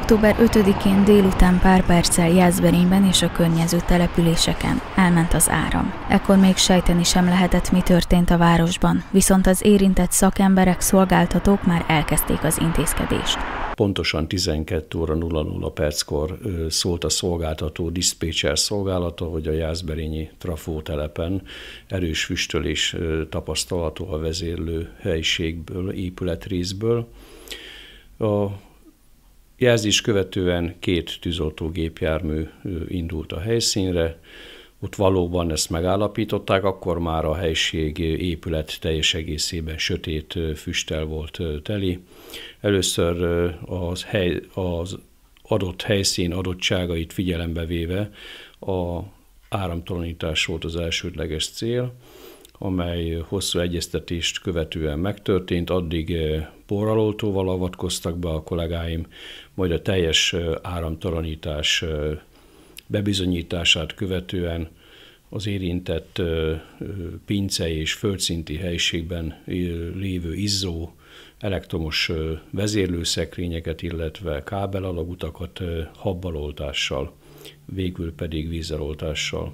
Október 5-én délután pár perccel Jászberényben és a környező településeken elment az áram. Ekkor még sejteni sem lehetett, mi történt a városban, viszont az érintett szakemberek, szolgáltatók már elkezdték az intézkedést. Pontosan 12 óra 00 perckor szólt a szolgáltató diszpécser szolgálata, hogy a Jászberényi trafótelepen erős füstölés tapasztalható a vezérlő helyiségből, épületrészből. A jelzés követően két tűzoltógépjármű indult a helyszínre, ott valóban ezt megállapították, akkor már a helység épület teljes egészében sötét füstel volt teli. Először az, hely, az adott helyszín adottságait figyelembe véve a áramtalanítás volt az elsődleges cél, amely hosszú egyeztetést követően megtörtént, addig porraloltóval avatkoztak be a kollégáim, majd a teljes áramtalanítás bebizonyítását követően az érintett pince és földszinti helyiségben lévő izzó elektromos vezérlőszekrényeket, illetve kábelalagutakat habbaloltással végül pedig vízzeloltással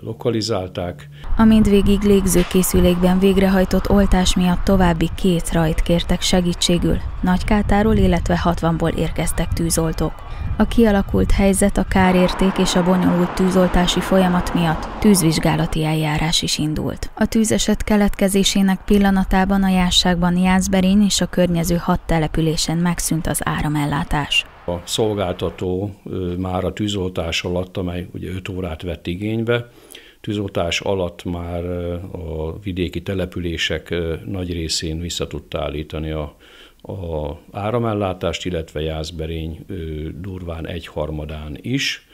lokalizálták. A mindvégig légzőkészülékben végrehajtott oltás miatt további két rajt kértek segítségül. Nagykátáról, illetve 60-ból érkeztek tűzoltók. A kialakult helyzet, a kárérték és a bonyolult tűzoltási folyamat miatt tűzvizsgálati eljárás is indult. A tűzeset keletkezésének pillanatában a jásságban Jászberény és a környező hat településen megszűnt az áramellátás. A szolgáltató már a tűzoltás alatt, amely ugye 5 órát vett igénybe, tűzoltás alatt már a vidéki települések nagy részén vissza tudta állítani a, a áramellátást, illetve Jászberény durván egyharmadán is.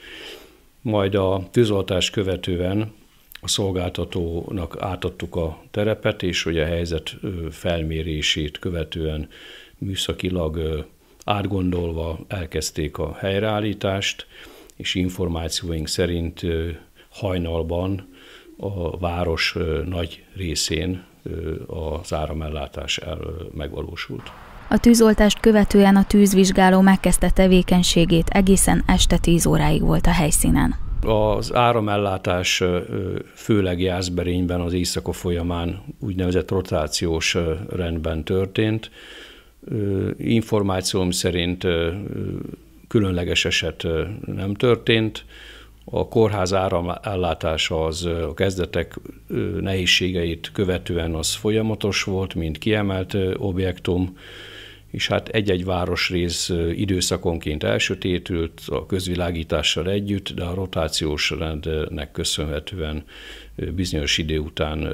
Majd a tűzoltás követően a szolgáltatónak átadtuk a terepet, és hogy a helyzet felmérését követően műszakilag átgondolva elkezdték a helyreállítást, és információink szerint hajnalban a város nagy részén az áramellátás el megvalósult. A tűzoltást követően a tűzvizsgáló megkezdte tevékenységét, egészen este 10 óráig volt a helyszínen. Az áramellátás főleg Jászberényben az éjszaka folyamán úgynevezett rotációs rendben történt. Információm szerint különleges eset nem történt. A kórház áramellátása az a kezdetek nehézségeit követően az folyamatos volt, mint kiemelt objektum, és hát egy-egy városrész időszakonként elsötétült a közvilágítással együtt, de a rotációs rendnek köszönhetően bizonyos idő után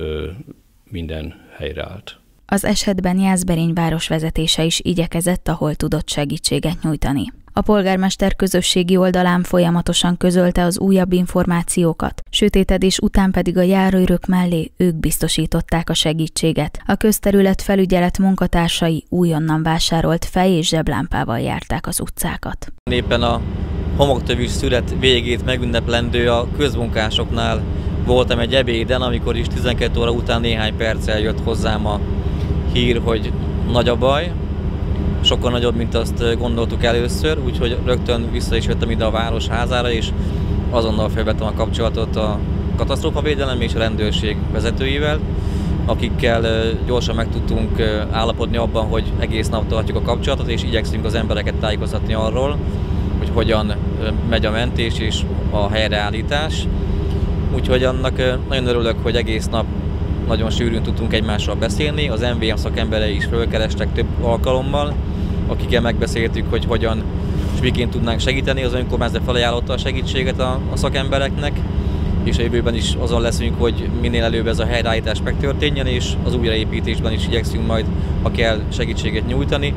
minden helyreállt. Az esetben Jászberény városvezetése is igyekezett, ahol tudott segítséget nyújtani. A polgármester közösségi oldalán folyamatosan közölte az újabb információkat, sötétedés után pedig a járőrök mellé ők biztosították a segítséget. A közterület felügyelet munkatársai újonnan vásárolt fej- és zseblámpával járták az utcákat. Éppen a homoktövű szület végét megünneplendő a közmunkásoknál voltam egy ebéden, amikor is 12 óra után néhány perccel jött hozzám a hír, hogy nagy a baj, sokkal nagyobb, mint azt gondoltuk először, úgyhogy rögtön vissza is jöttem ide a városházára, és azonnal felvettem a kapcsolatot a katasztrófavédelem és a rendőrség vezetőivel, akikkel gyorsan meg tudtunk állapodni abban, hogy egész nap tartjuk a kapcsolatot, és igyekszünk az embereket tájékoztatni arról, hogy hogyan megy a mentés és a helyreállítás. Úgyhogy annak nagyon örülök, hogy egész nap nagyon sűrűn tudtunk egymással beszélni, az MVM szakemberei is fölkerestek több alkalommal, akikkel megbeszéltük, hogy hogyan és miként tudnánk segíteni. Az önkormányzat felajánlotta a segítséget a, a szakembereknek, és a jövőben is azon leszünk, hogy minél előbb ez a helyreállítás megtörténjen, és az újraépítésben is igyekszünk majd, ha kell, segítséget nyújtani.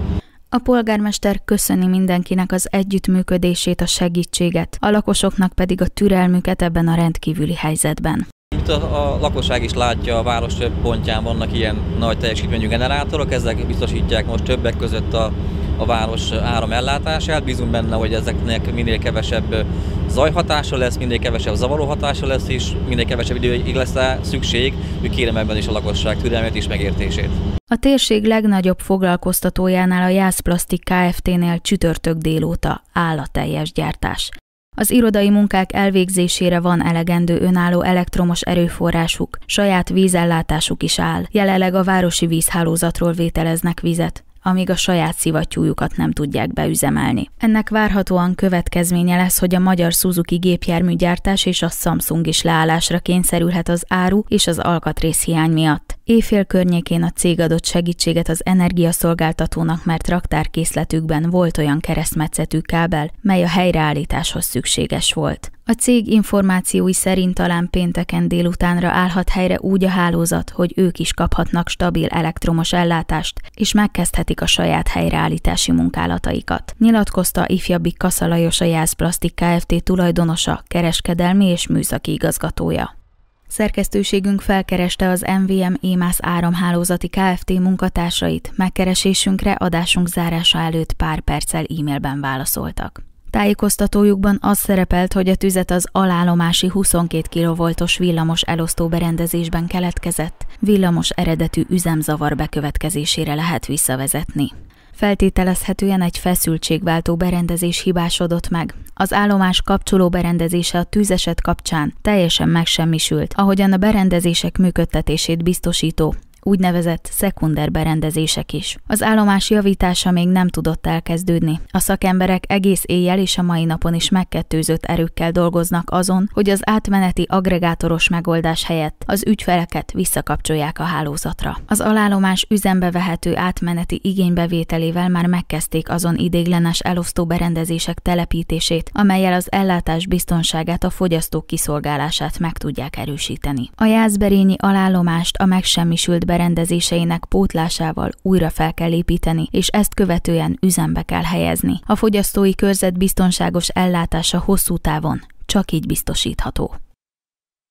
A polgármester köszöni mindenkinek az együttműködését, a segítséget, a lakosoknak pedig a türelmüket ebben a rendkívüli helyzetben. Itt a, a lakosság is látja, a város több pontján vannak ilyen nagy teljesítményű generátorok, ezek biztosítják most többek között a, a város áramellátását. Bízunk benne, hogy ezeknek minél kevesebb zajhatása lesz, minél kevesebb zavaró hatása lesz, és minél kevesebb időig lesz szükség, hogy kérem ebben is a lakosság türelmét és megértését. A térség legnagyobb foglalkoztatójánál a Jászplasztik Kft-nél csütörtök délóta áll a teljes gyártás. Az irodai munkák elvégzésére van elegendő önálló elektromos erőforrásuk, saját vízellátásuk is áll. Jelenleg a városi vízhálózatról vételeznek vizet amíg a saját szivattyújukat nem tudják beüzemelni. Ennek várhatóan következménye lesz, hogy a magyar Suzuki gépjárműgyártás és a Samsung is leállásra kényszerülhet az áru és az alkatrész hiány miatt. Éjfél környékén a cég adott segítséget az energiaszolgáltatónak, mert raktárkészletükben volt olyan keresztmetszetű kábel, mely a helyreállításhoz szükséges volt. A cég információi szerint talán pénteken délutánra állhat helyre úgy a hálózat, hogy ők is kaphatnak stabil elektromos ellátást, és megkezdhetik a saját helyreállítási munkálataikat. Nyilatkozta ifjabbi Kaszalajos a Jászplasztik Kft. tulajdonosa, kereskedelmi és műszaki igazgatója. Szerkesztőségünk felkereste az MVM EMAS áramhálózati Kft. munkatársait, megkeresésünkre adásunk zárása előtt pár perccel e-mailben válaszoltak. Tájékoztatójukban az szerepelt, hogy a tüzet az alállomási 22 kV-os villamos elosztó berendezésben keletkezett, villamos eredetű üzemzavar bekövetkezésére lehet visszavezetni. Feltételezhetően egy feszültségváltó berendezés hibásodott meg. Az állomás kapcsoló berendezése a tűzeset kapcsán teljesen megsemmisült, ahogyan a berendezések működtetését biztosító úgynevezett szekunder berendezések is. Az állomás javítása még nem tudott elkezdődni. A szakemberek egész éjjel és a mai napon is megkettőzött erőkkel dolgoznak azon, hogy az átmeneti agregátoros megoldás helyett az ügyfeleket visszakapcsolják a hálózatra. Az alállomás üzembe vehető átmeneti igénybevételével már megkezdték azon idéglenes elosztó berendezések telepítését, amelyel az ellátás biztonságát, a fogyasztók kiszolgálását meg tudják erősíteni. A jászberényi alállomást a megsemmisült berendezéseinek pótlásával újra fel kell építeni, és ezt követően üzembe kell helyezni. A fogyasztói körzet biztonságos ellátása hosszú távon csak így biztosítható.